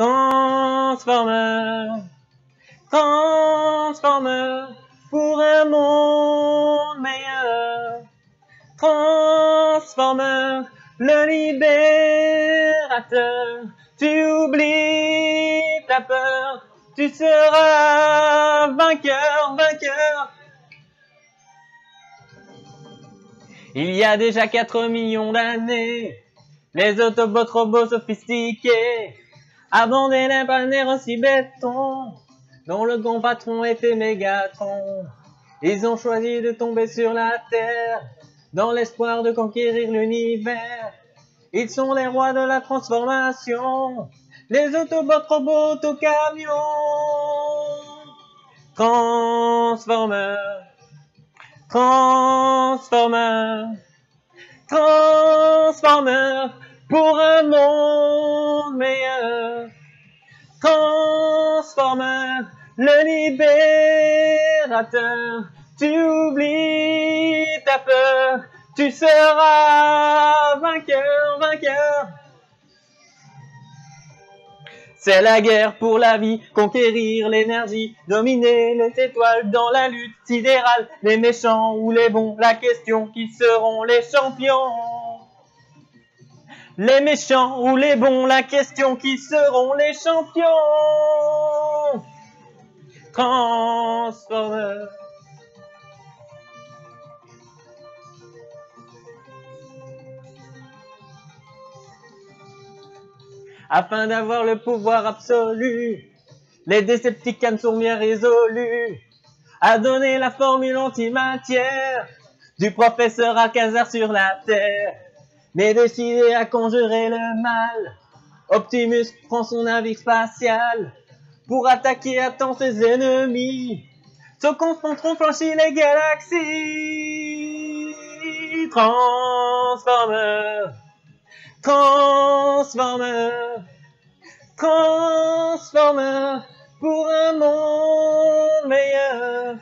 Transformer, Transformer, pour un monde meilleur. Transformer, le libérateur, tu oublies ta peur, tu seras vainqueur, vainqueur. Il y a déjà 4 millions d'années, les Autobots robots sophistiqués abandonnaient un aussi béton, dont le grand patron était Megatron. Ils ont choisi de tomber sur la Terre, dans l'espoir de conquérir l'univers. Ils sont les rois de la transformation, les Autobots robots camions. Transformers, Transformers, Transformers, pour un monde. Transformers, le libérateur, tu oublies ta peur, tu seras vainqueur, vainqueur. C'est la guerre pour la vie, conquérir l'énergie, dominer les étoiles dans la lutte sidérale, les méchants ou les bons, la question qui seront les champions. Les méchants ou les bons, la question qui seront les champions. Transformers. afin d'avoir le pouvoir absolu. Les Decepticons sont bien résolus à donner la formule antimatière du professeur Alcazar sur la Terre, mais décidé à conjurer le mal. Optimus prend son navire spatial pour attaquer à temps ses ennemis. Se confronteront franchir les galaxies. Transformers Transformer, Transformer, pour un monde meilleur.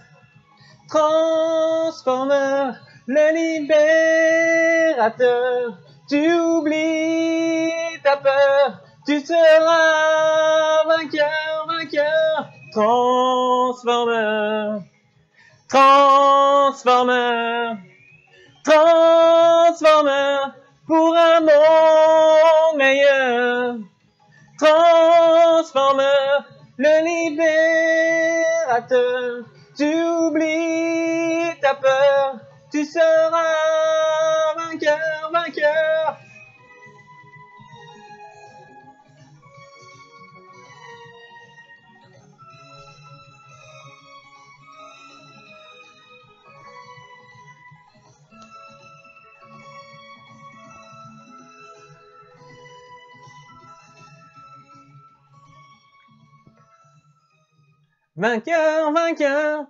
Transformer, le libérateur, tu oublies ta peur, tu seras vainqueur, vainqueur. Transformer, Transformer, Transformer, pour un monde meilleur. Transformeur, le libérateur, tu oublies ta peur, tu seras vainqueur, vainqueur. Vainqueur, vainqueur,